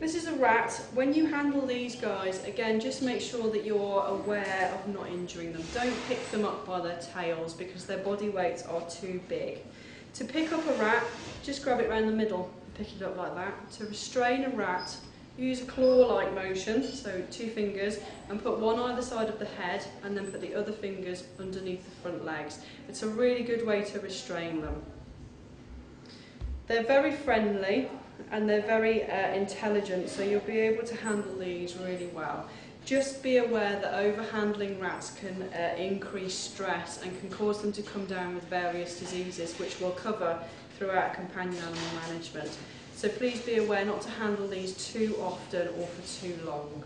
This is a rat. When you handle these guys, again, just make sure that you're aware of not injuring them. Don't pick them up by their tails because their body weights are too big. To pick up a rat, just grab it around the middle and pick it up like that. To restrain a rat, use a claw-like motion, so two fingers, and put one either side of the head and then put the other fingers underneath the front legs. It's a really good way to restrain them. They're very friendly and they're very uh, intelligent, so you'll be able to handle these really well. Just be aware that overhandling rats can uh, increase stress and can cause them to come down with various diseases, which we'll cover throughout companion animal management. So please be aware not to handle these too often or for too long.